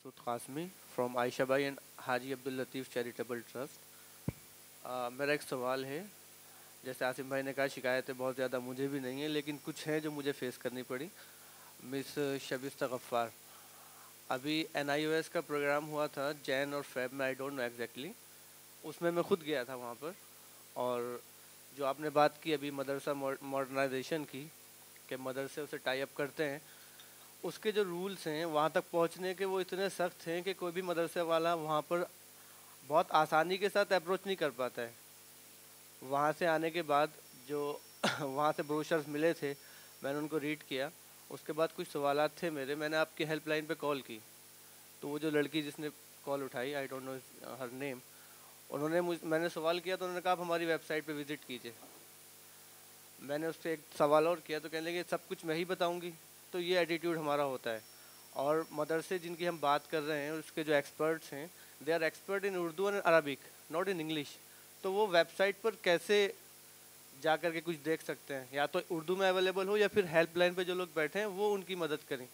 Masood Qasmi from Aisha Bhai and Haji Abdul Latif Charitable Trust. Uh, मेरा एक सवाल है। जैसे आसिम भाई ने कहा शिकायतें बहुत ज़्यादा मुझे भी नहीं है लेकिन कुछ हैं जो मुझे फेस करनी पड़ी। मिस शबिस्ता गफ्फार अभी एन का प्रोग्राम हुआ था जैन और फेब में आई डोंट नो एग्जैक्टली उसमें मैं खुद गया था वहाँ पर और जो आपने बात की अभी मदरसा मॉडर्नाइजेशन की कि मदरसे उसे टाई अप करते हैं उसके जो रूल्स हैं, वहाँ तक पहुँचने के वो इतने सख्त हैं कि कोई भी मदरसे वाला वहाँ पर बहुत आसानी के साथ अप्रोच नहीं कर पाता है। वहाँ से आने के बाद जो वहाँ से ब्रोशर्स मिले थे, मैंने उनको रीड किया। उसके बाद कुछ सवाल थे मेरे, मैंने आपकी हेल्पलाइन पे कॉल की। तो वो जो लड़की जिसने कॉल उठाई I don't know her name उन्होंने मुझ, मैंने सवाल किया तो उन्होंने कहा, आप हमारी वेबसाइट पे विज़िट कीजिए। मैंने उससे एक सवाल और किया तो कहने लगे, सब कुछ मैं ही बताऊँगी। तो ये एटीट्यूड हमारा होता है। और मदरसे जिनकी हम बात कर रहे हैं, उसके जो एक्सपर्ट्स हैं they are expert in Urdu and Arabic not in English तो वो वेबसाइट पर कैसे जा कर के कुछ देख सकते हैं? या तो उर्दू में अवेलेबल हो या फिर हेल्पलाइन पे जो लोग बैठे हैं, वो उनकी मदद करें।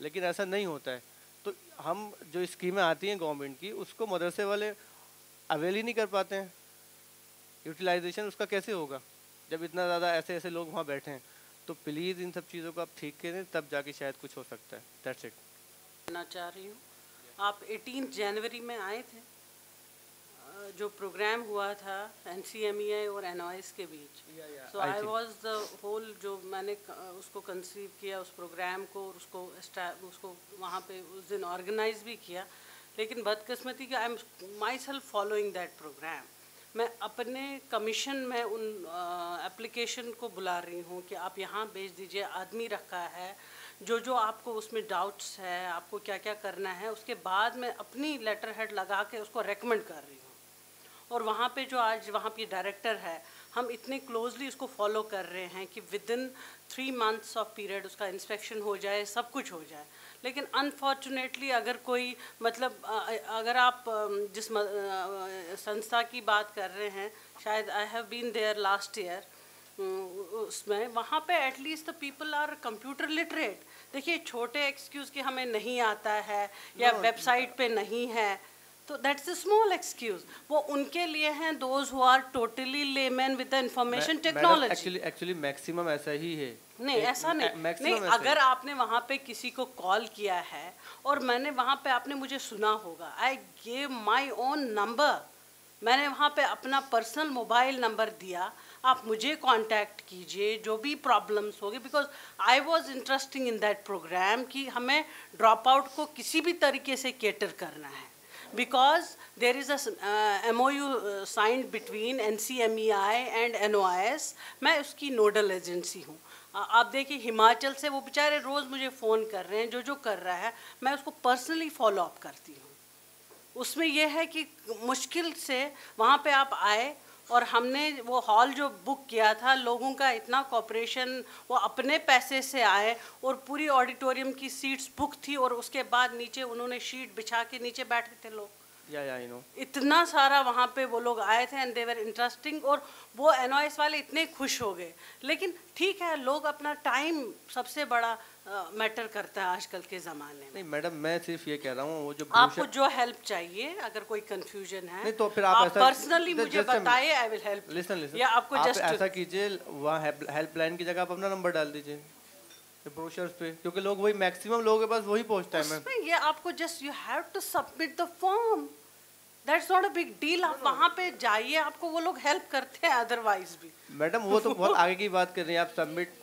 लेकिन ऐसा नहीं होता है। तो हम जो स्कीमें आती हैं गवर्नमेंट की, उसको मदरसे वाले अवेल ही नहीं कर पाते हैं। यूटिलाइजेशन उसका कैसे होगा? जब इतना ज़्यादा ऐसे ऐसे लोग वहाँ बैठे हैं। तो प्लीज़ इन सब चीज़ों को आप ठीक करें तब जाके शायद कुछ हो सकता है। दैट्स इट चाह रही हूँ आप 18 जनवरी में आए थे? जो प्रोग्राम हुआ था एन e और एन के बीच। So I was the whole जो मैंने उसको कंसीव किया उस प्रोग्राम को और उसको उसको वहाँ पे उस दिन ऑर्गेनाइज भी किया। लेकिन बदकस्मती कि I am myself following that programme मैं अपने कमीशन में उन एप्लीकेशन को बुला रही हूँ कि आप यहाँ भेज दीजिए, आदमी रखा है, जो जो आपको उसमें डाउट्स है, आपको क्या क्या करना है, उसके बाद मैं अपनी लेटर हेड लगा के उसको रेकमेंड कर रही हूँ। और वहाँ पे जो आज वहाँ पे डायरेक्टर है, हम इतने क्लोजली उसको फॉलो कर रहे हैं कि within three months of period उसका इंस्पेक्शन हो जाए, सब कुछ हो जाए। लेकिन अनफॉर्चुनेटली अगर कोई मतलब अगर आप जिस संस्था की बात कर रहे हैं शायद I have been there last year उसमें वहाँ पे at least the people are computer literate देखिए छोटे एक्सक्यूज़ कि हमें नहीं आता है या वेबसाइट पे नहीं है तो दैट्स अ स्मॉल एक्सक्यूज वो उनके लिए हैं those who are totally layman with the information technology actually actually maximum ऐसा ही है। नहीं ऐसा नहीं। नहीं अगर आपने वहाँ पे किसी को कॉल किया है और मैंने वहाँ पे आपने मुझे सुना होगा I gave my own number मैंने वहाँ पे अपना पर्सनल मोबाइल नंबर दिया। आप मुझे कांटेक्ट कीजिए जो भी प्रॉब्लम्स होगी because I was interesting in that program कि हमें ड्रॉप आउट को किसी भी तरीके से केटर करना है। Because there is M O U signed between N C M E I and N O I S मैं उसकी नोडल एजेंसी हूँ। आप देखिए हिमाचल से वो बेचारे रोज़ मुझे फ़ोन कर रहे हैं, जो जो कर रहा है, मैं उसको पर्सनली फॉलो अप करती हूँ। उसमें यह है कि मुश्किल से वहाँ पे आप आए और हमने वो हॉल जो बुक किया था, लोगों का इतना कॉपरेशन वो अपने पैसे से आए और पूरी ऑडिटोरियम की सीट्स बुक थी और उसके बाद नीचे उन्होंने शीट बिछा के नीचे बैठे थे लोग। या या नो इतना सारा वहाँ पे वो लोग आए थे एंड देवर इंटरेस्टिंग और वो एन वाले इतने खुश हो गए। लेकिन ठीक है लोग अपना टाइम सबसे बड़ा मैटर uh, करता है आजकल के ज़माने में। नहीं मैडम मैं सिर्फ़ ये कह रहा हूँ वो जो आपको जो हेल्प चाहिए अगर कोई कंफ्यूजन है नहीं तो फिर आप, आप पर्सनली मुझे बताइए I will help listen listen या आपको आप जस्ट ऐसा कीजिए वहाँ हेल्प लाइन की जगह आप अपना नंबर डाल दीजिए ब्रोशर्स पे क्योंकि लोग वही मैक्सिमम लोगों के पास वही पहुँचता है मैम ये आपको just you have to submit the form that's not a big deal आप वहाँ पे जाइए आपको वो लोग हेल्प करते हैं अदरवाइज़ भी। मैडम वो तो बहुत आगे की बात कर रही हैं आप सबमिट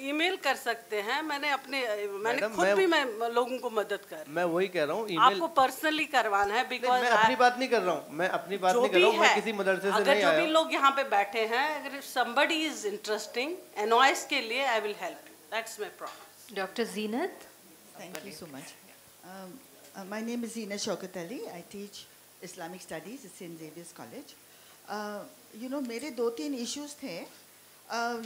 ईमेल कर सकते हैं मैंने अपने मैंने खुद मैं, भी मैं लोगों को मदद कर मैं वही कह रहा हूँ आपको पर्सनली करवाना है बिकॉज़ मैं अपनी बात नहीं कर रहा हूँ मैं अपनी बात नहीं कर रहा हूँ मैं किसी मदरसे से अगर जो भी लोग यहाँ पे बैठे हैं अगर somebody is interesting एनॉइस के लिए I will help that's my problem doctor Zeenat thank you so much my name is Zina Shaukat Ali. I teach Islamic studies Saint Xavier's college you know मेरे दो तीन issues थे.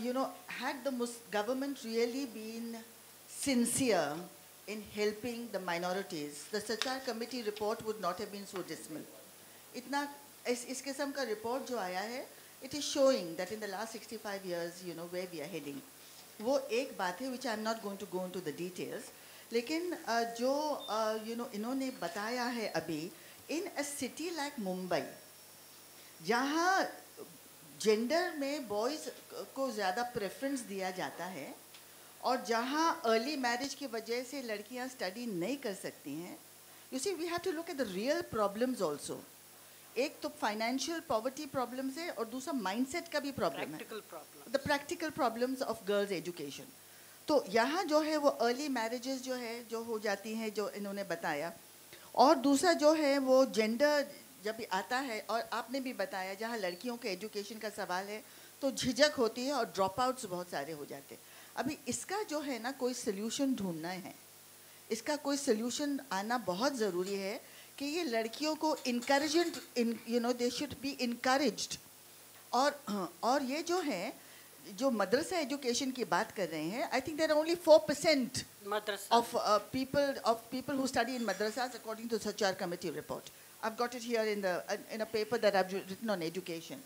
You know had the government really been sincere in helping the minorities the Sachar committee report would not है so decimal इतना, इस इस किस्म का रिपोर्ट जो आया है it is showing that in the last sixty five years you know way we are heading वो एक बात है which I am not going to go into the details लेकिन जो यू नो इन्होंने बताया है अभी in a city like Mumbai जहाँ जेंडर में बॉयज़ को ज़्यादा प्रेफरेंस दिया जाता है और जहाँ अर्ली मैरिज की वजह से लड़कियाँ स्टडी नहीं कर सकती हैं you see we have to look at the real problems also एक तो फाइनेंशियल पॉवर्टी प्रॉब्लम्स है और दूसरा माइंडसेट का भी प्रॉब्लम है. The practical problems of girls education तो यहाँ जो है वो अर्ली मैरिजेस जो है जो हो जाती हैं जो इन्होंने बताया और दूसरा जो है, वो जेंडर जब आता है, और आपने भी बताया जहाँ लड़कियों के एजुकेशन का सवाल है तो झिझक होती है और ड्रॉप आउट्स बहुत सारे हो जाते हैं। अभी इसका जो है ना, कोई सोल्यूशन ढूंढना है। इसका कोई सोल्यूशन आना बहुत ज़रूरी है कि ये लड़कियों को इनक्रेजेंट in you know they should be increased और और ये जो है जो मदरसा एजुकेशन की बात कर रहे हैं I think there are only four percent of people of people who study in madrasa according to Sachar committee report I've got it here in the in a paper that I've written on education.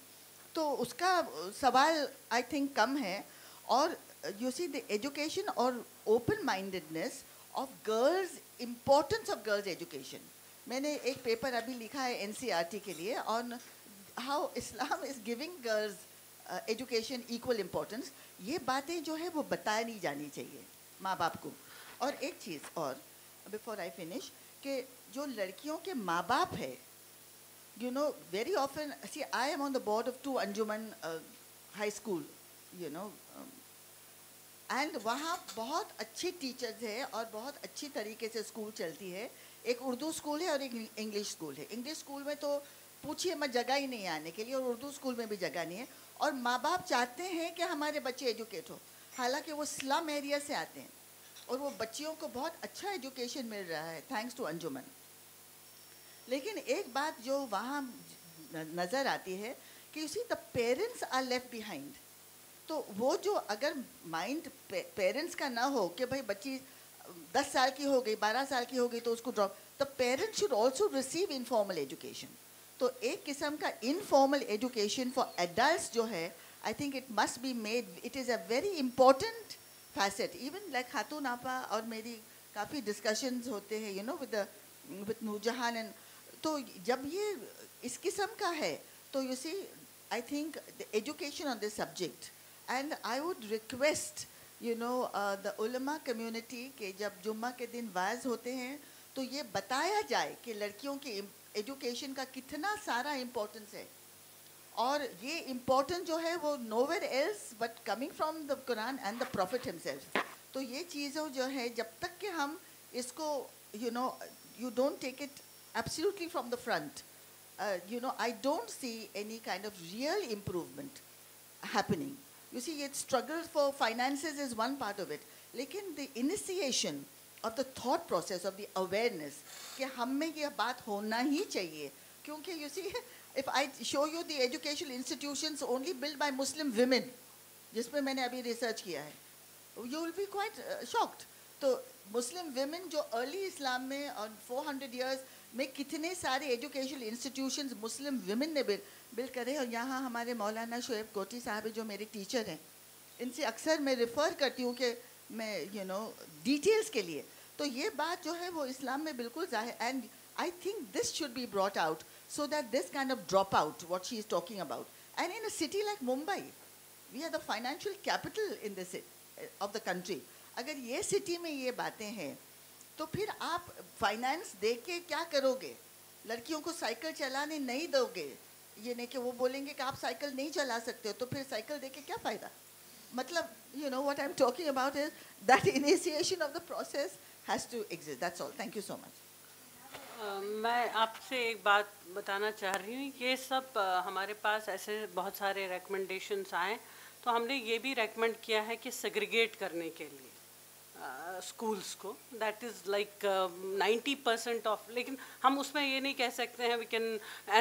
तो उसका सवाल I think कम है और you see the education और open mindedness of girls importance of girls education मैंने एक paper अभी लिखा है एन के लिए on how Islam is giving girls education equal importance ये बातें जो है वो बताया नहीं जानी चाहिए माँ बाप को। और एक चीज़ और बिफोर आई फिनिश कि जो लड़कियों के माँ बाप है you know very often see I am on the board of two Anjuman high school you know and वहाँ बहुत अच्छी टीचर्स है और बहुत अच्छी तरीके से स्कूल चलती है। एक उर्दू स्कूल है और एक इंग्लिश स्कूल है। इंग्लिश स्कूल में तो पूछिए मैं जगह ही नहीं आने के लिए और उर्दू स्कूल में भी जगह नहीं है। और माँ बाप चाहते हैं कि हमारे बच्चे एजुकेट हो। हालाँकि वो स्लम एरिया से आते हैं और वो बच्चियों को बहुत अच्छा एजुकेशन मिल रहा है थैंक्स टू अंजुमन लेकिन एक बात जो वहाँ नज़र आती है कि उसी the parents are left behind तो वो जो अगर माइंड पेरेंट्स का ना हो कि भाई बच्ची दस साल की हो गई, बारह साल की हो गई तो उसको drop the parents should also receive informal education तो एक किस्म का इनफॉर्मल एजुकेशन फॉर एडल्ट जो है I think it must be made it is a very important facet even like Khatoon Apa और मेरी काफ़ी डिस्कशंस होते हैं you know with with Noorjahan and तो जब ये इस किस्म का है तो you see I think the education on this subject and I would request you know the ulama community के जब जुम्मा के दिन वाज होते हैं तो ये बताया जाए कि लड़कियों की एजुकेशन का कितना सारा इम्पोर्टेंस है। और ये इम्पोर्टेंस जो है वो nowhere else but coming from the Quran and the prophet himself तो ये चीज़ों जो है, जब तक कि हम इसको you know you don't take it absolutely from the front you know I don't see any kind of real improvement happening you see ये struggle for finances is one part of it लेकिन the initiation of the thought process of the awareness कि हम में ये बात होना ही चाहिए क्योंकि you see if I show you the educational institutions only built by Muslim women, जिसमें मैंने अभी रिसर्च किया है, you will be quite uh, shocked. तो मुस्लिम women जो early Islam में on 400 years में कितने सारे एजुकेशनल इंस्टीट्यूशंस मुस्लिम women ने बिल बिल करे और यहाँ हमारे मौलाना शोएब कोटी साहब जो मेरे टीचर हैं इनसे अक्सर मैं रेफ़र करती हूँ कि मैं यू नो डिटेल्स के लिए। तो ये बात जो है वो इस्लाम में बिल्कुल ज़ाहिर and I think this should be brought out so that this kind of drop out, what she is talking about. And in a city like Mumbai, we are the financial capital in this of the country. अगर ये city में ये बातें हैं तो फिर आप finance दे के क्या करोगे? लड़कियों को साइकिल चलाने नहीं दोगे। ये नहीं कि वो बोलेंगे कि आप साइकिल नहीं चला सकते हो तो फिर साइकिल दे के क्या फ़ायदा? मतलब you know what I am talking about is that initiation of the process has to exist that's all thank you so much मैं आपसे एक बात बताना चाह रही हूँ। ये सब आ, हमारे पास ऐसे बहुत सारे रिकमेंडेशंस आए तो हमने ये भी रेकमेंड किया है कि सेग्रीगेट करने के लिए स्कूल्स को। That is like ninety percent of लेकिन हम उसमें ये नहीं कह सकते हैं we can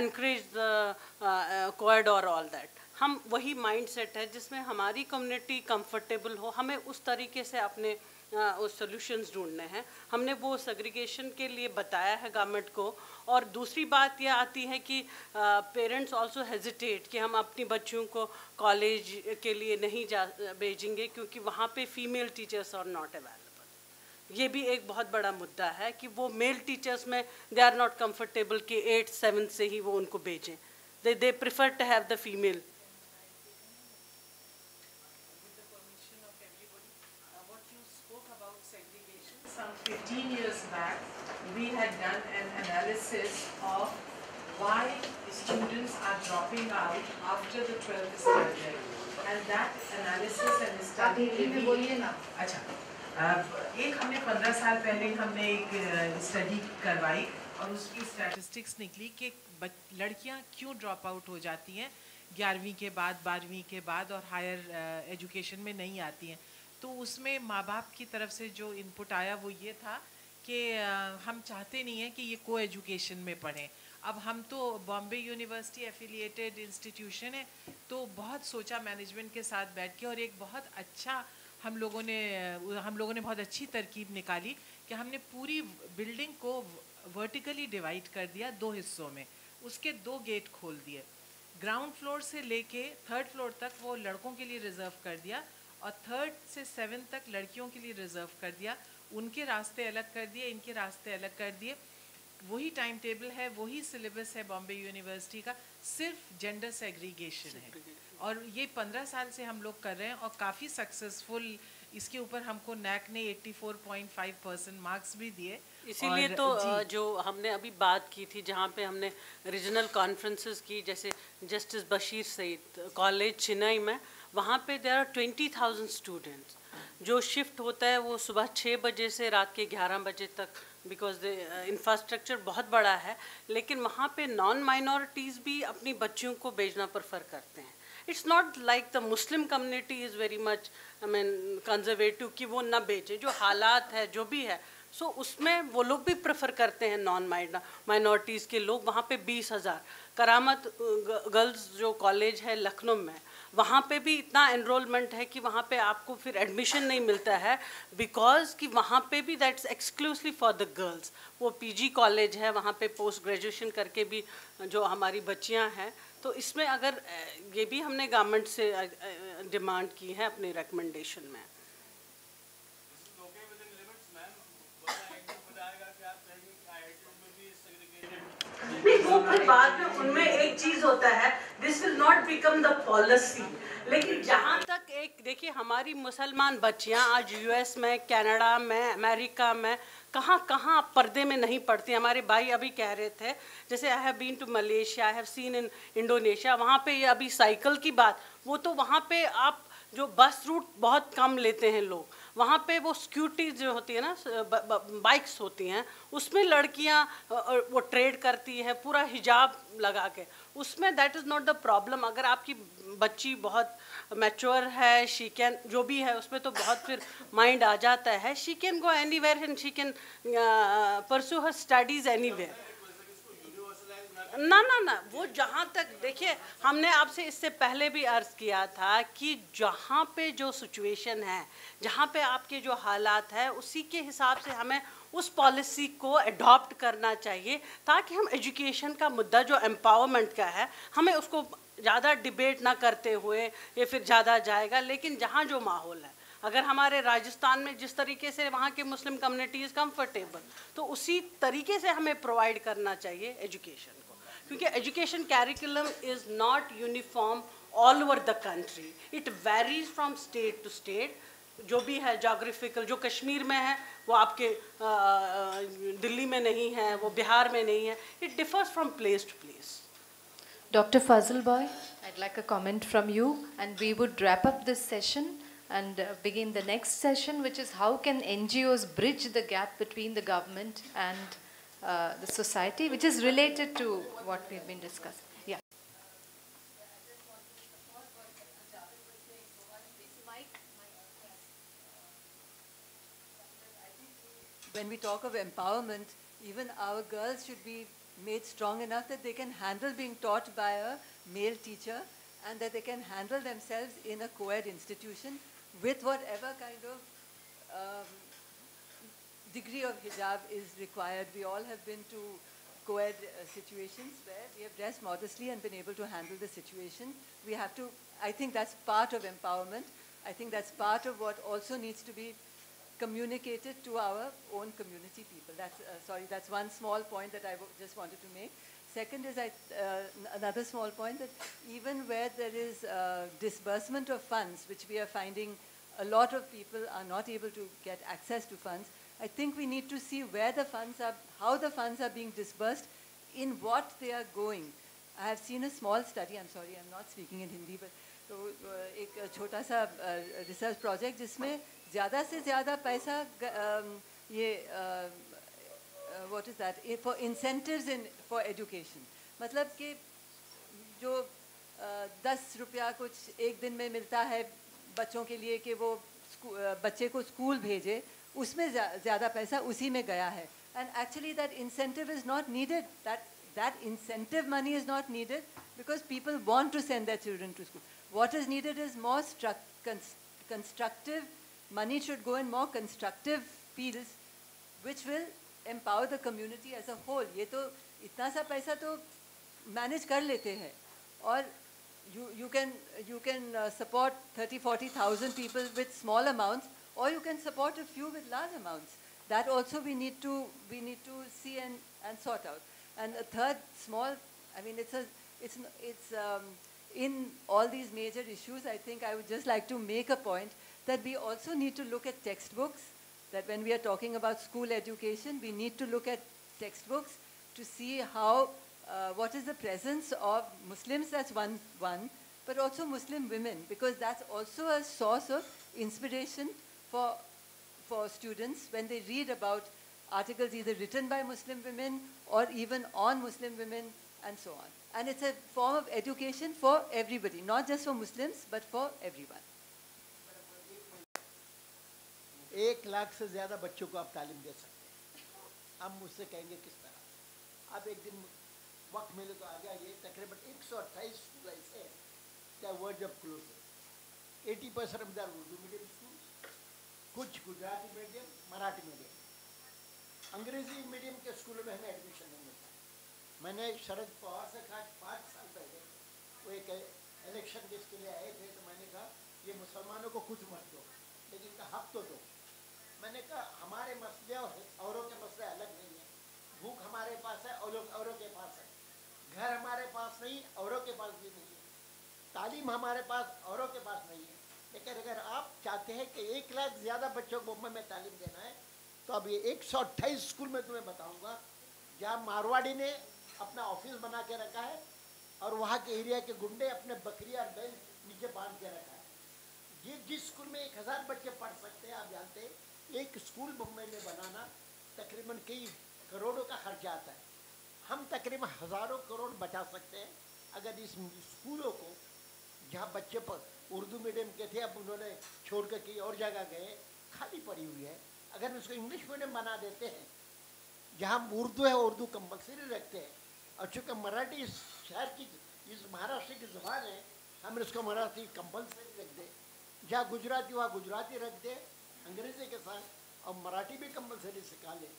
encourage the code और ऑल दैट हम वही माइंड सेट है जिसमें हमारी कम्युनिटी कंफर्टेबल हो। हमें उस तरीके से अपने उस सोल्यूशंस ढूँढने हैं। हमने वो सेग्रीगेशन के लिए बताया है गवर्नमेंट को। और दूसरी बात यह आती है कि पेरेंट्स आल्सो हेजिटेट कि हम अपनी बच्चियों को कॉलेज के लिए नहीं जा, भेजेंगे क्योंकि वहाँ पे फीमेल टीचर्स और नॉट अवेलेबल ये भी एक बहुत बड़ा मुद्दा है कि वो मेल टीचर्स में दे आर नॉट कम्फर्टेबल कि एट सेवन से ही वो उनको भेजें। They they prefer to have the female 15 years back, we had done an analysis of why students are dropping out after the 12th standard. And that analysis and study अच्छा एक हमने 15 साल पहले हमने एक स्टडी करवाई और उसकी स्टैटिस्टिक्स निकली कि लड़कियाँ क्यों ड्रॉप आउट हो जाती हैं ग्यारहवीं के बाद बारहवीं के बाद और हायर एजुकेशन में नहीं आती हैं तो उसमें माँ बाप की तरफ़ से जो इनपुट आया वो ये था कि हम चाहते नहीं हैं कि ये को एजुकेशन में पढ़ें। अब हम तो बॉम्बे यूनिवर्सिटी एफिलिएटेड इंस्टीट्यूशन है तो बहुत सोचा मैनेजमेंट के साथ बैठ के और एक बहुत अच्छा हम लोगों ने, हम लोगों ने बहुत अच्छी तरकीब निकाली कि हमने पूरी बिल्डिंग को वर्टिकली डिवाइड कर दिया दो हिस्सों में। उसके दो गेट खोल दिए। ग्राउंड फ्लोर से लेके थर्ड फ्लोर तक वो लड़कों के लिए रिज़र्व कर दिया। और थर्ड से सेवन तक लड़कियों के लिए रिज़र्व कर दिया। उनके रास्ते अलग कर दिए इनके रास्ते अलग कर दिए। वही टाइम टेबल है वही सिलेबस है बॉम्बे यूनिवर्सिटी का। सिर्फ़ जेंडर सेग्रीगेशन है। और ये पंद्रह साल से हम लोग कर रहे हैं और काफ़ी सक्सेसफुल इसके ऊपर हमको नैक ने 84.5 परसेंट मार्क्स भी दिए। इसीलिए तो जो। हमने अभी बात की थी जहाँ पे हमने रीजनल कॉन्फ्रेंसेस की जैसे जस्टिस बशीर सईद कॉलेज चेन्नई में वहाँ पे there are twenty thousand students जो शिफ्ट होता है वो सुबह छः बजे से रात के ग्यारह बजे तक बिकॉज़ इंफ्रास्ट्रक्चर बहुत बड़ा है लेकिन वहाँ पे नॉन माइनॉरिटीज़ भी अपनी बच्चियों को भेजना प्रेफर करते हैं. It's not like the Muslim community is very much I mean conservative कि वो ना बेचे जो हालात है जो भी है सो so, उसमें वो लोग भी प्रेफर करते हैं नॉन माइन माइनॉरिटीज़ के लोग वहाँ पे बीस हज़ार. करामत गर्ल्स जो कॉलेज है लखनऊ में वहाँ पे भी इतना एनरोलमेंट है कि वहाँ पे आपको फिर एडमिशन नहीं मिलता है बिकॉज़ कि वहाँ पे भी that's exclusively for the girls वो पीजी कॉलेज है, वहाँ पे पोस्ट ग्रेजुएशन करके भी जो हमारी बच्चियाँ हैं तो इसमें अगर ये भी हमने गवर्नमेंट से डिमांड की है अपने रिकमेंडेशन में। वो फिर बाद में उनमें एक चीज़ होता है this will not become the policy लेकिन जहाँ तक एक, देखिए, हमारी मुसलमान बच्चियाँ, आज यूएस में कनाडा में अमेरिका में कहाँ कहाँ पर्दे में नहीं पड़ती। हमारे भाई अभी कह रहे थे, जैसे I have been to Malaysia I have seen in Indonesia वहाँ पे ये अभी साइकिल की बात, वो तो वहाँ पे आप जो बस रूट बहुत कम लेते हैं लोग। वहाँ पे वो सिक्योरिटी जो होती है ना बाइक्स होती हैं, उसमें लड़कियाँ वो ट्रेड करती है, पूरा हिजाब लगा के। उसमें that is not the problem अगर आपकी बच्ची बहुत मैच्योर है शी कैन जो भी है, उसमें तो बहुत फिर माइंड आ जाता है। She can go anywhere and she can pursue her studies anywhere ना ना ना, वो जहाँ तक देखिए, हमने आपसे इससे पहले भी अर्ज़ किया था कि जहाँ पे जो सिचुएशन है, जहाँ पे आपके जो हालात है, उसी के हिसाब से हमें उस पॉलिसी को अडॉप्ट करना चाहिए, ताकि हम एजुकेशन का मुद्दा जो एम्पावरमेंट का है, हमें उसको ज़्यादा डिबेट ना करते हुए ये फिर ज़्यादा जाएगा, लेकिन जहाँ जो माहौल है। अगर हमारे राजस्थान में जिस तरीके से वहाँ की मुस्लिम कम्युनिटी इज़ कम्फर्टेबल तो उसी तरीके से हमें प्रोवाइड करना चाहिए एजुकेशन क्योंकि education curriculum is not uniform all over the country it varies from state to state जो भी है जोग्राफिकल जो कश्मीर में है वो आपके दिल्ली में नहीं है वो बिहार में नहीं है it differs from place to place Dr. Fazil Boy, I'd like a comment from you, and we would wrap up this session and uh, begin the next session, which is how can NGOs bridge the gap between the government and uh, the society, which is related to what we've been discussing. Yeah. When we talk of empowerment, even our girls should be made strong enough that they can handle being taught by a male teacher and that they can handle themselves in a co-ed institution with whatever kind of um, degree of hijab is required. We all have been to co-ed uh, situations where we have dressed modestly and been able to handle the situation. We have to, I think that's part of empowerment. I think that's part of what also needs to be communicated to our own community people. That's, uh, sorry, that's one small point that I just wanted to make. Second is I, uh, another small point that even where there is uh, disbursement of funds, which we are finding a lot of people are not able to get access to funds, I think we need to see where the funds are, how the funds are being disbursed, in what they are going. I have seen a small study, I'm sorry, I'm not speaking in Hindi, but तो एक छोटा सा research project जिसमें ज़्यादा से ज़्यादा पैसा ये what is that for incentives in for education मतलब कि जो दस रुपया कुछ एक दिन में मिलता है बच्चों के लिए कि वो बच्चे को स्कूल भेजे उसमें ज़्यादा पैसा उसी में गया है। And actually that incentive is not needed that that incentive money is not needed because people want to send that children to school what is needed is more constructive money should go in more constructive field which will empower the community as a whole ये तो इतना सा पैसा तो manage कर लेते हैं। और you you can you can support thirty forty thousand people with small amounts or you can support a few with large amounts. That also we need to, we need to see and, and sort out. And a third small, I mean, it's, a, it's, it's um, in all these major issues, I think I would just like to make a point that we also need to look at textbooks, that when we are talking about school education, we need to look at textbooks to see how, uh, what is the presence of Muslims, that's one, one, but also Muslim women, because that's also a source of inspiration for, for students when they read about articles either written by Muslim women or even on Muslim women and so on. And it's a form of education for everybody, not just for Muslims, but for everyone. एक लाख से ज़्यादा बच्चों को आप तालीम दे सकते हैं हम मुझसे कहेंगे किस तरह अब एक दिन वक्त मिले तो आ जाइए तकरीबन एक सौ अट्ठाईस स्कूल ऐसे हैं word of close eighty percent of the Urdu medium school कुछ गुजराती मीडियम, मराठी मीडियम। अंग्रेज़ी मीडियम के स्कूलों में हमें एडमिशन नहीं मिलता। मैंने शरद पवार से कहा, पाँच साल पहले वो एक इलेक्शन जिसके लिए आए थे तो मैंने कहा, ये मुसलमानों को कुछ मत दो, लेकिन का हक तो दो। मैंने कहा, हमारे मसले और औरों के मसले अलग नहीं है। भूख हमारे पास है और औरों के पास है। घर हमारे पास नहीं, औरों के पास भी नहीं है। तालीम हमारे पास, औरों के पास नहीं है। लेकिन अगर आप चाहते हैं कि एक लाख ज़्यादा बच्चों को मुंबई में तालीम देना है तो अब ये एक सौ अट्ठाईस स्कूल में तुम्हें बताऊँगा, जहाँ मारवाड़ी ने अपना ऑफ़िस बना के रखा है और वहाँ के एरिया के गुंडे अपने बकरी और बैल नीचे बाँध के रखा है। ये जिस स्कूल में एक हज़ार बच्चे पढ़ सकते हैं, आप जानते हैं, एक स्कूल मुंबई में बनाना तकरीबन कई करोड़ों का खर्चा आता है। हम तकरीबन हज़ारों करोड़ बचा सकते हैं अगर इस स्कूलों को, जहाँ बच्चे पर उर्दू मीडियम के थे, अब उन्होंने छोड़ कर कहीं और जगह गए, खाली पड़ी हुई है। अगर उसको इंग्लिश मीडियम बना देते हैं, जहाँ उर्दू है, उर्दू कंपलसरी रखते हैं, और चूँकि मराठी इस शहर की, इस महाराष्ट्र की ज़बान है हम इसको मराठी कंपलसरी रख दें। जहाँ गुजराती, वहाँ गुजराती रख दें, अंग्रेज़ी के साथ, और मराठी भी कंपलसरी सिखा लें।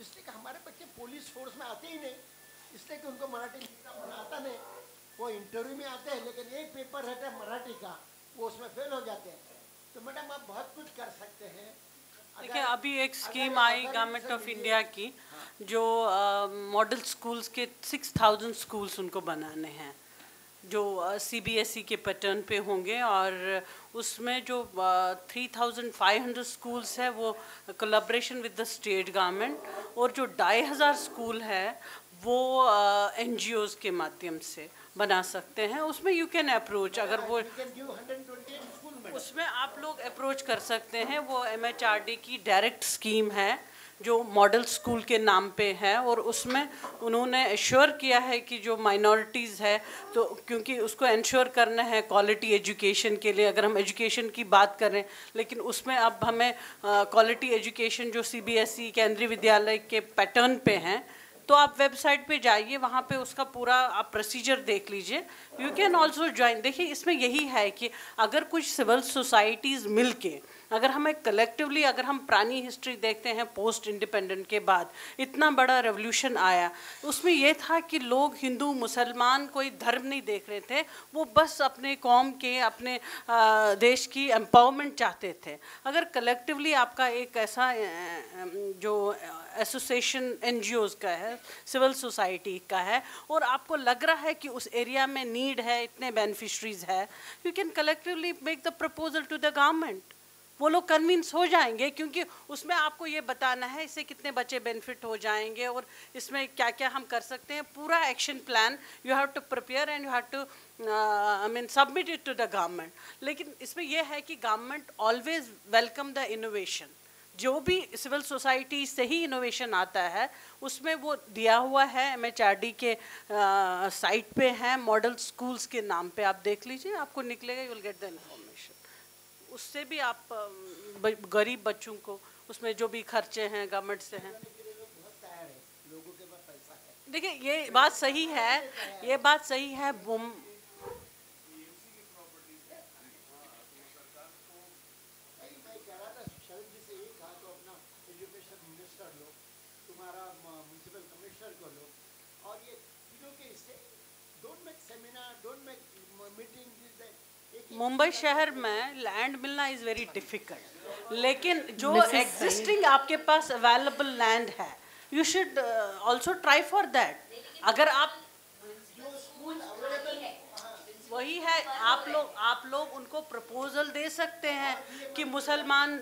इसलिए कि हमारे बच्चे पुलिस फोर्स में आते ही नहीं। इसलिए कि उनको मराठी लिखना आता नहीं। वो इंटरव्यू में आते हैं, लेकिन एक पेपर रहता है मराठी का। वो उसमें फेल हो जाते हैं। तो मैडम आप बहुत कुछ कर सकते हैं। देखिए अभी एक स्कीम आई गवर्नमेंट ऑफ़ इंडिया की जो मॉडल स्कूल्स के सिक्स थाउज़ेंड स्कूल्स उनको बनाने हैं। जो सी बी एस ई के पैटर्न पे होंगे और उसमें जो three thousand five hundred schools है वो collaboration with the state government और जो ढाई हज़ार स्कूल है वो एन ओज़ के माध्यम से बना सकते हैं। उसमें यू कैन अप्रोच अगर वो उसमें आप लोग अप्रोच कर सकते हैं। वो एमएचआरडी की डायरेक्ट स्कीम है जो मॉडल स्कूल के नाम पे है और उसमें उन्होंने एश्योर किया है कि जो माइनॉरिटीज़ है तो क्योंकि उसको इंश्योर करना है क्वालिटी एजुकेशन के लिए। अगर हम एजुकेशन की बात करें लेकिन उसमें अब हमें क्वालिटी एजुकेशन जो सीबीएसई e, केंद्रीय विद्यालय के पैटर्न पे हैं तो आप वेबसाइट पे जाइए, वहाँ पे उसका पूरा आप प्रोसीजर देख लीजिए। यू कैन ऑल्सो ज्वाइन देखिए, इसमें यही है कि अगर कुछ सिविल सोसाइटीज़ मिल अगर हमें कलेक्टिवली अगर हम पुरानी हिस्ट्री देखते हैं पोस्ट इंडिपेंडेंट के बाद, इतना बड़ा रेवोल्यूशन आया। उसमें यह था कि लोग हिंदू, मुसलमान कोई धर्म नहीं देख रहे थे। वो बस अपने कौम के, अपने देश की एम्पावरमेंट चाहते थे। अगर कलेक्टिवली आपका एक ऐसा जो एसोसिएशन एन का है सिविल सोसाइटी का है, और आपको लग रहा है कि उस एरिया में नीड है, इतने बेनिफिशरीज है you can collectively make the proposal to the government वो लोग कन्विंस हो जाएँगे क्योंकि उसमें आपको ये बताना है, इससे कितने बच्चे बेनिफिट हो जाएँगे और इसमें क्या क्या हम कर सकते हैं। पूरा action plan you have to prepare and you have to I mean submit it to the government लेकिन इसमें यह है कि government always welcome the innovation जो भी सिविल सोसाइटी से ही इनोवेशन आता है, उसमें वो दिया हुआ है। एम एच के साइट पे है मॉडल स्कूल्स के नाम पे। आप देख लीजिए, आपको निकलेगा यू विल गेट द उससे भी आप गरीब बच्चों को, उसमें जो भी खर्चे हैं गवर्नमेंट से हैं। देखिए, ये बात सही है, ये बात सही है मुंबई शहर में लैंड मिलना इज़ वेरी डिफ़िकल्ट लेकिन जो एग्जिस्टिंग आपके पास अवेलेबल लैंड है you should also try for that अगर आप वही है आप लोग आप लोग उनको प्रपोजल दे सकते हैं कि मुसलमान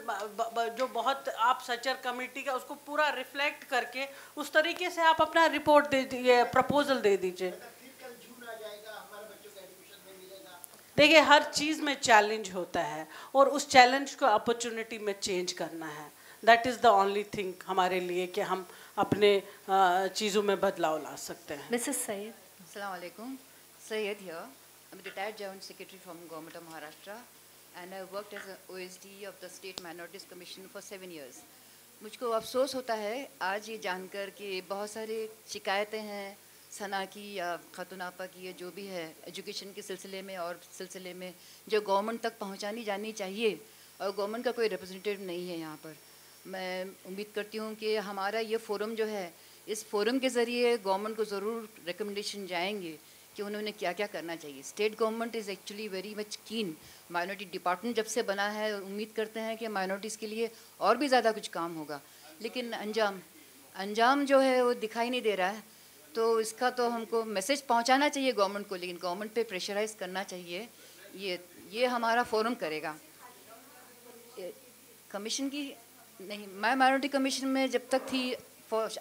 जो बहुत आप सचर कमेटी का उसको पूरा रिफ्लेक्ट करके उस तरीके से आप अपना रिपोर्ट दे दीजिए प्रपोजल दे दीजिए। देखिए हर चीज़ में चैलेंज होता है और उस चैलेंज को अपॉर्चुनिटी में चेंज करना है। That is the only thing हमारे लिए कि हम अपने चीज़ों में बदलाव ला सकते हैं। मिसेस सैयद अस्सलाम Syed here I am retired joint secretary from government of Maharashtra and I worked as O S D of the state minorities commission for seven years मुझको अफसोस होता है आज ये जानकर कि बहुत सारी शिकायतें हैं सना की, या खतुनापा की, या जो भी है एजुकेशन के सिलसिले में और सिलसिले में जो गवर्नमेंट तक पहुंचानी जानी चाहिए, और गवर्नमेंट का कोई रिप्रेजेंटेटिव नहीं है यहाँ पर। मैं उम्मीद करती हूँ कि हमारा ये फोरम जो है, इस फोरम के ज़रिए गवर्नमेंट को ज़रूर रिकमेंडेशन जाएँगे कि उन्होंने क्या क्या करना चाहिए। State government is actually very much keen minority department जब से बना है, उम्मीद करते हैं कि माइनॉरिटीज़ के लिए और भी ज़्यादा कुछ काम होगा। लेकिन अंजाम अंजाम जो है वो दिखाई नहीं दे रहा है। तो इसका तो हमको मैसेज पहुंचाना चाहिए गवर्नमेंट को, लेकिन गवर्नमेंट पे प्रेशराइज करना चाहिए। ये ये हमारा फोरम करेगा। कमीशन की नहीं मैं माइनॉरिटी कमीशन में जब तक थी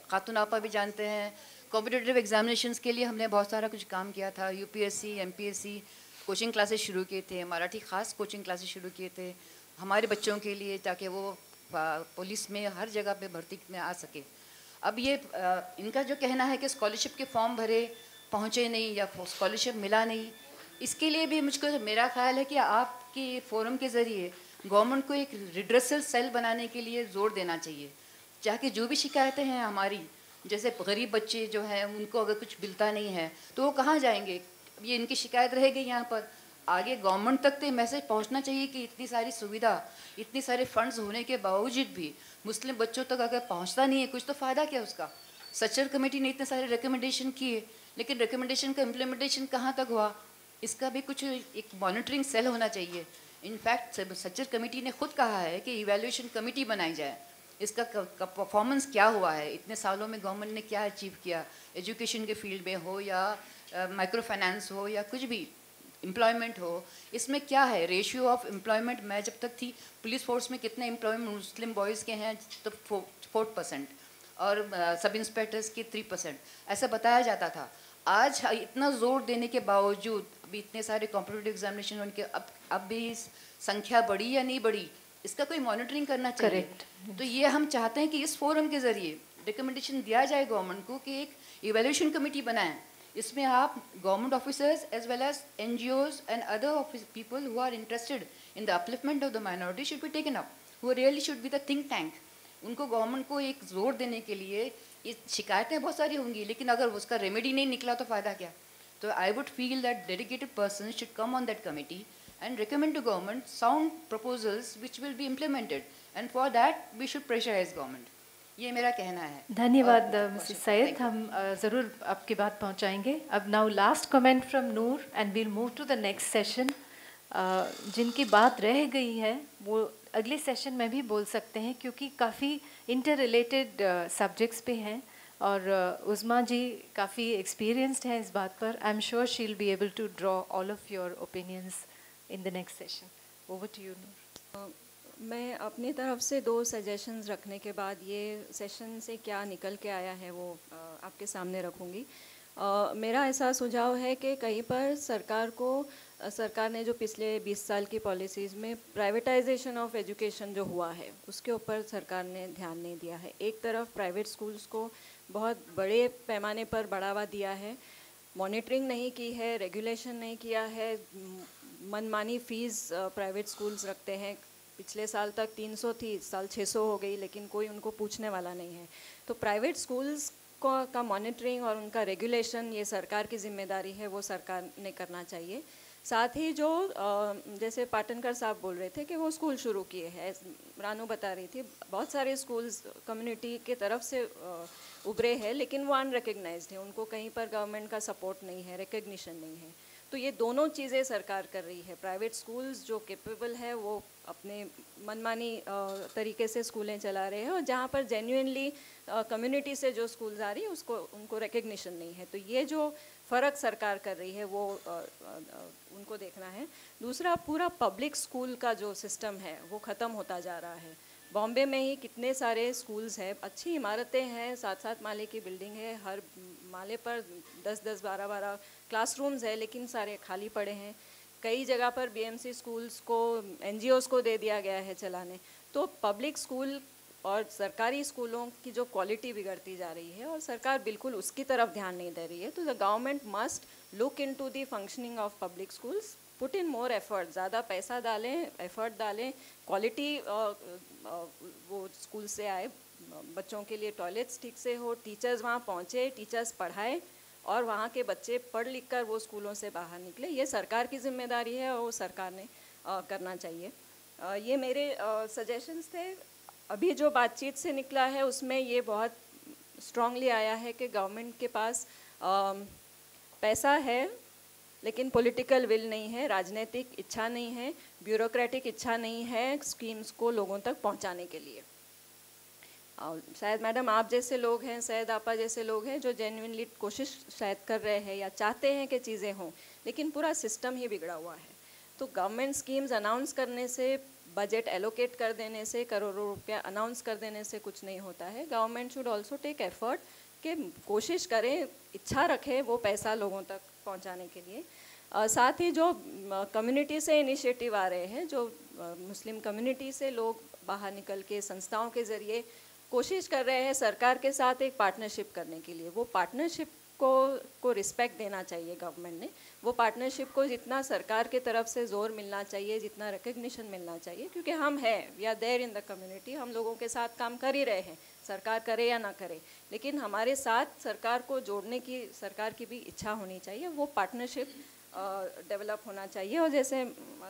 खातून आपा भी जानते हैं कॉम्पिटेटिव एग्जामिनेशंस के लिए हमने बहुत सारा कुछ काम किया था। यूपीएससी एमपीएससी कोचिंग क्लासेस शुरू किए थे, मराठी खास कोचिंग क्लासेस शुरू किए थे, हमारे बच्चों के लिए, ताकि वो पुलिस में हर जगह पे भर्ती में आ सके। अब ये इनका जो कहना है कि स्कॉलरशिप के फॉर्म भरे, पहुँचे नहीं या स्कॉलरशिप मिला नहीं, इसके लिए भी मुझको मेरा ख्याल है कि आपके फोरम के ज़रिए गवर्नमेंट को एक रिड्रेसल सेल बनाने के लिए ज़ोर देना चाहिए। चाहे जो भी शिकायतें हैं हमारी, जैसे गरीब बच्चे जो हैं, उनको अगर कुछ मिलता नहीं है तो वो कहाँ जाएँगे? ये इनकी शिकायत रहेगी यहाँ पर? आगे गवर्नमेंट तक तो मैसेज पहुँचना चाहिए कि इतनी सारी सुविधा, इतनी सारे फंड्स होने के बावजूद भी मुस्लिम बच्चों तक अगर पहुँचता नहीं है, कुछ तो फ़ायदा क्या उसका? सचर कमेटी ने इतने सारे रिकमेंडेशन किए, लेकिन रिकमेंडेशन का इम्प्लीमेंटेशन कहाँ तक हुआ? इसका भी कुछ एक मॉनिटरिंग सेल होना चाहिए। इनफैक्ट सचर कमेटी ने खुद कहा है कि इवेल्यूशन कमेटी बनाई जाए। इसका परफॉर्मेंस क्या हुआ है? इतने सालों में गवर्नमेंट ने क्या अचीव किया? एजुकेशन के फ़ील्ड में हो या माइक्रो फाइनेंस हो या कुछ भी। एम्प्लॉयमेंट हो इसमें क्या है? रेशियो ऑफ़ एम्प्लॉयमेंट मैं जब तक थी पुलिस फोर्स में कितने एम्प्लॉयमेंट मुस्लिम बॉयज़ के हैं तो फोर परसेंट और सब इंस्पेक्टर्स के थ्री परसेंट ऐसा बताया जाता था। आज इतना ज़ोर देने के बावजूद अभी इतने सारे कॉम्पिटेटिव एग्जामिनेशन उनके अब अब भी संख्या बढ़ी या नहीं बढ़ी इसका कोई मॉनिटरिंग करना चाहिए? Correct. तो ये हम चाहते हैं कि इस फोरम के ज़रिए रिकमेंडेशन दिया जाए गवर्नमेंट को कि एक इवेल्यूशन कमेटी बनाएँ। इसमें आप government officers as well as NGOs and other people who are interested in the upliftment of the minority should be taken up who really should be the think tank उनको government को एक जोर देने के लिए ये शिकायतें बहुत सारी होंगी लेकिन अगर उसका रेमेडी नहीं निकला तो फ़ायदा क्या So I would feel that dedicated persons should come on that committee and recommend to government sound proposals which will be implemented. And for that, we should pressurize government. ये मेरा कहना है। धन्यवाद मिसेस सैयद हम ज़रूर आपकी बात पहुंचाएँगे। अब now last comment from Noor and we'll move to the next session जिनकी बात रह गई है वो अगले सेशन में भी बोल सकते हैं क्योंकि काफ़ी इंटर रिलेटेड सब्जेक्ट्स पे हैं और उज़मा जी काफ़ी एक्सपीरियंस्ड हैं इस बात पर। I am sure she will be able to draw all of your opinions in the next session over to you Noor मैं अपनी तरफ़ से दो सजेशंस रखने के बाद ये सेशन से क्या निकल के आया है वो आपके सामने रखूँगी। मेरा ऐसा सुझाव है कि कहीं पर सरकार को सरकार ने जो पिछले 20 साल की पॉलिसीज़ में प्राइवेटाइजेशन ऑफ़ एजुकेशन जो हुआ है, उसके ऊपर सरकार ने ध्यान नहीं दिया है। एक तरफ़ प्राइवेट स्कूल्स को बहुत बड़े पैमाने पर बढ़ावा दिया है मॉनिटरिंग नहीं की है रेगुलेशन नहीं किया है मनमानी फ़ीस प्राइवेट स्कूल्स रखते हैं पिछले साल तक 300 थी इस साल 600 हो गई, लेकिन कोई उनको पूछने वाला नहीं है। तो प्राइवेट स्कूल्स को, का मॉनिटरिंग और उनका रेगुलेशन, ये सरकार की ज़िम्मेदारी है, वो सरकार ने करना चाहिए। साथ ही जो जैसे पाटनकर साहब बोल रहे थे कि वो स्कूल शुरू किए हैं रानू बता रही थी, बहुत सारे स्कूल्स कम्युनिटी के तरफ़ से उभरे हैं, लेकिन वो अनरिकग्नाइज है, उनको कहीं पर गवर्नमेंट का सपोर्ट नहीं है रिकग्निशन नहीं है। तो ये दोनों चीज़ें सरकार कर रही है। प्राइवेट स्कूल्स जो केपेबल है, वो अपने मनमानी तरीके से स्कूलें चला रहे हैं और जहाँ पर जेन्यूनली कम्युनिटी से जो स्कूल्स आ रही है, उसको, उनको रिकग्निशन नहीं है। तो ये जो फ़र्क सरकार कर रही है, वो उनको देखना है। दूसरा, पूरा पब्लिक स्कूल का जो सिस्टम है, वो ख़त्म होता जा रहा है। बॉम्बे में ही कितने सारे स्कूल्स हैं, अच्छी इमारतें हैं सात सात माले की बिल्डिंग है, हर माले पर दस दस बारह बारह क्लासरूम्स है, लेकिन सारे खाली पड़े हैं। कई जगह पर बीएमसी स्कूल्स को एनजीओस को दे दिया गया है चलाने। तो पब्लिक स्कूल और सरकारी स्कूलों की जो क्वालिटी बिगड़ती जा रही है और सरकार बिल्कुल उसकी तरफ़ ध्यान नहीं दे रही है तो the government must look into the functioning of public schools put in more effort ज़्यादा पैसा डालें एफर्ट डालें क्वालिटी वो स्कूल से आए, बच्चों के लिए टॉयलेट्स ठीक से हो टीचर्स वहाँ पहुँचे टीचर्स पढ़ाए और वहाँ के बच्चे पढ़ लिख कर वो स्कूलों से बाहर निकले। ये सरकार की ज़िम्मेदारी है और वो सरकार ने आ, करना चाहिए। आ, ये मेरे सजेशंस थे। अभी जो बातचीत से निकला है उसमें ये बहुत स्ट्रांगली आया है कि गवर्नमेंट के पास आ, पैसा है लेकिन पॉलिटिकल विल नहीं है राजनीतिक इच्छा नहीं है ब्यूरोक्रेटिक इच्छा नहीं है स्कीम्स को लोगों तक पहुँचाने के लिए। शायद मैडम आप जैसे लोग हैं शायद आपा जैसे लोग हैं जो जेन्यनली कोशिश शायद कर रहे हैं या चाहते हैं कि चीज़ें हों लेकिन पूरा सिस्टम ही बिगड़ा हुआ है। तो गवर्नमेंट स्कीम्स अनाउंस करने से बजट एलोकेट कर देने से करोड़ों रुपया अनाउंस कर देने से कुछ नहीं होता है। Government should also take effort कि कोशिश करें इच्छा रखें वो पैसा लोगों तक पहुँचाने के लिए। आ, साथ ही जो कम्युनिटी से इनिशिएटिव आ रहे हैं जो मुस्लिम कम्युनिटी से लोग बाहर निकल के संस्थाओं के ज़रिए कोशिश कर रहे हैं सरकार के साथ एक पार्टनरशिप करने के लिए। वो पार्टनरशिप को को रिस्पेक्ट देना चाहिए गवर्नमेंट ने। वो पार्टनरशिप को जितना सरकार के तरफ़ से ज़ोर मिलना चाहिए, जितना रिकग्निशन मिलना चाहिए, क्योंकि हम हैं we are there in the community हम लोगों के साथ काम कर ही रहे हैं, सरकार करे या ना करे। लेकिन हमारे साथ सरकार को जोड़ने की, सरकार की भी इच्छा होनी चाहिए, वो पार्टनरशिप डेवलप होना चाहिए। और जैसे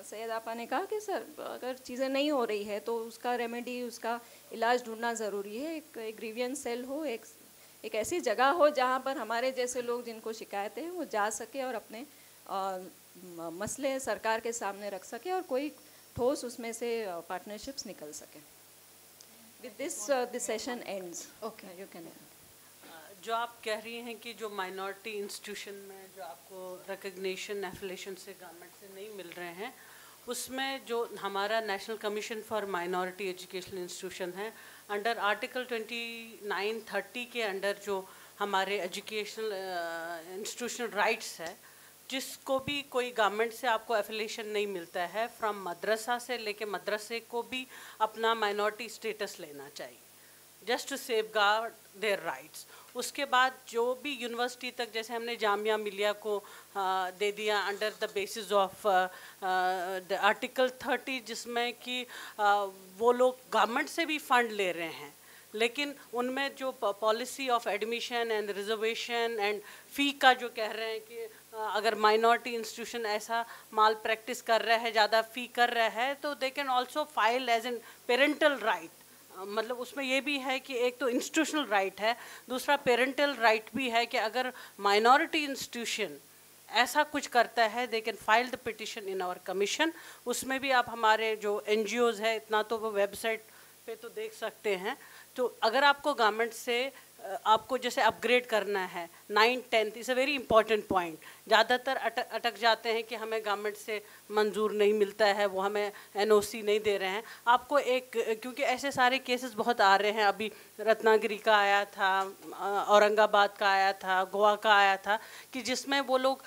सैयद आपा ने कहा कि सर अगर चीज़ें नहीं हो रही है तो उसका रेमेडी उसका इलाज ढूंढना ज़रूरी है। एक एक ग्रीवियंस सेल हो एक एक ऐसी जगह हो जहाँ पर हमारे जैसे लोग जिनको शिकायतें हैं वो जा सके और अपने आ, मसले सरकार के सामने रख सके और कोई ठोस उसमें से पार्टनरशिप्स निकल सके। With this this session ends okay you can जो आप कह रही हैं कि जो माइनॉरिटी इंस्टीट्यूशन में जो आपको रिकग्निशन एफिलेशन से गवर्नमेंट से नहीं मिल रहे हैं, उसमें जो हमारा national commission for minority educational institution है under article twenty nine thirty के अंडर जो हमारे एजुकेशनल इंस्टीट्यूशनल राइट्स है, जिसको भी कोई गवर्नमेंट से आपको एफिलेशन नहीं मिलता है फ्रॉम मदरसा से लेके मदरसे को भी अपना माइनॉरिटी स्टेटस लेना चाहिए just to safeguard their rights उसके बाद जो भी यूनिवर्सिटी तक, जैसे हमने जामिया मिलिया को दे दिया under the basis of article thirty जिसमें कि वो लोग गवर्नमेंट से भी फंड ले रहे हैं। लेकिन उनमें जो policy of admission and reservation and fee का जो कह रहे हैं कि अगर माइनॉरिटी इंस्टीट्यूशन ऐसा माल प्रैक्टिस कर रहा है, ज़्यादा फ़ी कर रहा है तो they can also file as an parental right मतलब उसमें ये भी है कि एक तो इंस्टीट्यूशनल राइट है, दूसरा पेरेंटल राइट भी है कि अगर माइनॉरिटी इंस्टीट्यूशन ऐसा कुछ करता है they can file the petition in our commission उसमें भी आप हमारे जो एन है, इतना तो वो वेबसाइट पे तो देख सकते हैं। तो अगर आपको गवर्नमेंट से आपको जैसे अपग्रेड करना है। Ninth tenth is a very important point ज़्यादातर अटक अटक जाते हैं कि हमें गवर्नमेंट से मंजूर नहीं मिलता है, वो हमें एनओसी नहीं दे रहे हैं। आपको एक, क्योंकि ऐसे सारे केसेस बहुत आ रहे हैं। अभी रत्नागिरी का आया था औरंगाबाद का आया था, गोवा का आया था, कि जिसमें वो लोग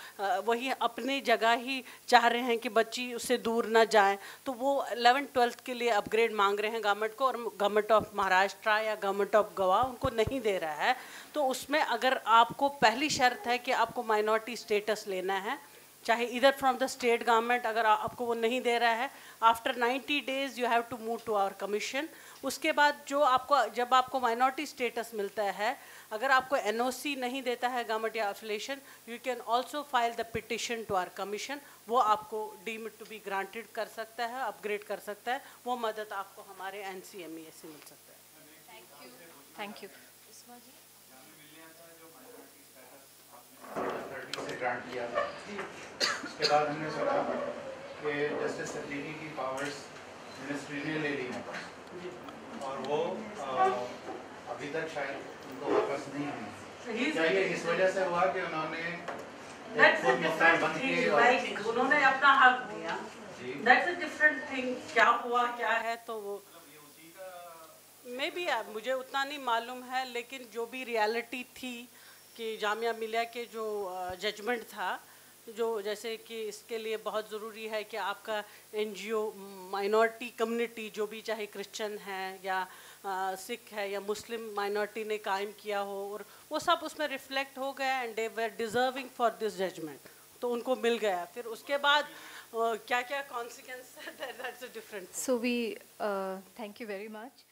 वही अपनी जगह ही चाह रहे हैं कि बच्ची उससे दूर ना जाए। तो वो एलेवन ट्वेल्थ के लिए अपग्रेड मांग रहे हैं गवर्नमेंट को और गवर्नमेंट ऑफ़ महाराष्ट्र या गवर्नमेंट ऑफ़ गोवा उनको नहीं दे रहा है तो उसमें अगर आपको पहली शर्त है कि आपको माइनॉरिटी स्टेटस लेना है, चाहे इधर फ्रॉम द स्टेट गवर्नमेंट अगर आपको वो नहीं दे रहा है after 90 days you have to move to our commission उसके बाद जो आपको, जब आपको माइनॉरिटी स्टेटस मिलता है, अगर आपको एनओसी नहीं देता है गवर्नमेंट या affiliation you can also file the petition to our commission वो आपको डीम टू बी ग्रांटेड कर सकता है अपग्रेड कर सकता है, वो मदद आपको हमारे एन ई से मिल सकता है। थैंक यू थैंक यू से ग्रांट किया उसके बाद हमने सुना कि जस्टिस सदीकी की पावर्स मिनिस्ट्री ने ले ली हैं और वो आ, अभी तक शायद उनको वापस नहीं हुई क्या ये इस वजह से हुआ कि उन्होंने उन्होंने अपना हक दिया। दैट्स अ डिफरेंट थिंग क्या हुआ क्या है तो वो मे बी मुझे उतना नहीं मालूम है, लेकिन जो भी रियलिटी थी कि जामिया मिलिया के जो जजमेंट था, जो जैसे कि इसके लिए बहुत ज़रूरी है कि आपका एनजीओ माइनॉरिटी कम्युनिटी जो भी चाहे क्रिश्चियन है या सिख है या मुस्लिम माइनॉरिटी ने कायम किया हो, और वो सब उसमें रिफ्लेक्ट हो गया and they were deserving for this judgement तो उनको मिल गया। फिर उसके बाद क्या क्या consequence different so we thank you very much